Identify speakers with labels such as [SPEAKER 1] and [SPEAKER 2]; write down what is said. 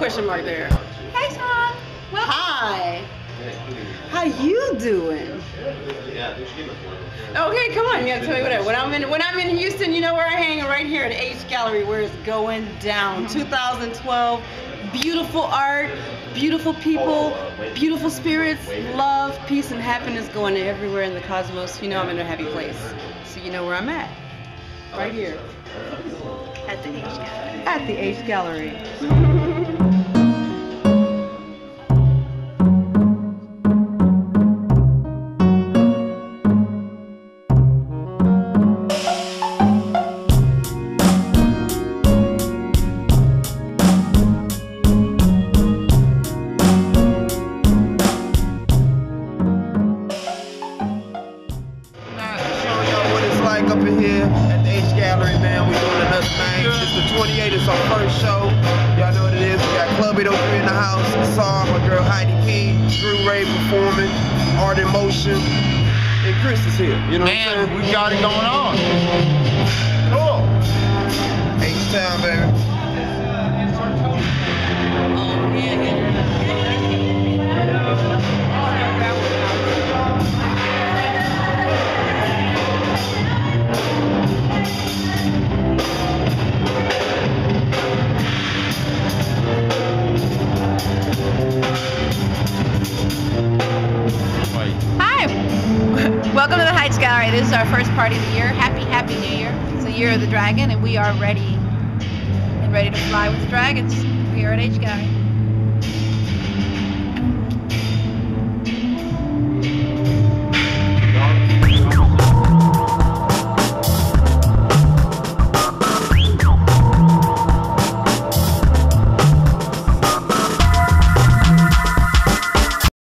[SPEAKER 1] question mark there.
[SPEAKER 2] Hey, Sean. Well,
[SPEAKER 1] Hi. How you doing? Okay, come on. You gotta tell me what. When I'm in when I'm in Houston, you know where I hang? Right here at H Gallery, where it's going down. Mm-hmm. 2012. Beautiful art, beautiful people, beautiful spirits, love, peace, and happiness going everywhere in the cosmos. You know I'm in a happy place. So you know where I'm at. Right here.
[SPEAKER 2] at the H Gallery.
[SPEAKER 1] At the H Gallery.
[SPEAKER 3] up in here at the H Gallery, man. We doing another thing. It's the 28th. It's our first show. Y'all know what it is. We got Club 803 in the house. Song, my girl Heidi P. Dru Rey performing. Art in Motion. And Chris is here. You know what I'm
[SPEAKER 4] Man,
[SPEAKER 3] saying?
[SPEAKER 4] we got it going on. Cool.
[SPEAKER 2] Welcome to the Heights Gallery. This is our first party of the year. Happy, happy New Year. It's the year of the dragon, and we are ready and ready to fly with the dragons here at H Gallery.